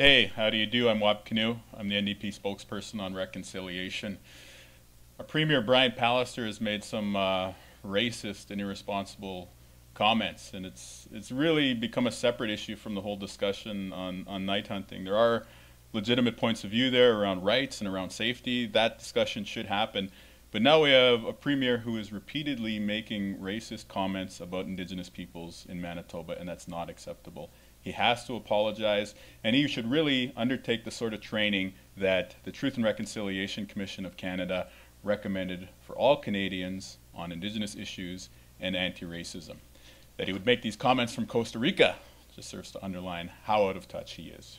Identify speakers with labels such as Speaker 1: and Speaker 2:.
Speaker 1: Hey, how do you do? I'm Wab Kinew. I'm the NDP spokesperson on reconciliation. Our Premier Brian Pallister has made some uh, racist and irresponsible comments, and it's it's really become a separate issue from the whole discussion on, on night hunting. There are legitimate points of view there around rights and around safety. That discussion should happen. But now we have a premier who is repeatedly making racist comments about Indigenous peoples in Manitoba, and that's not acceptable. He has to apologize, and he should really undertake the sort of training that the Truth and Reconciliation Commission of Canada recommended for all Canadians on Indigenous issues and anti racism. That he would make these comments from Costa Rica just serves to underline how out of touch he is.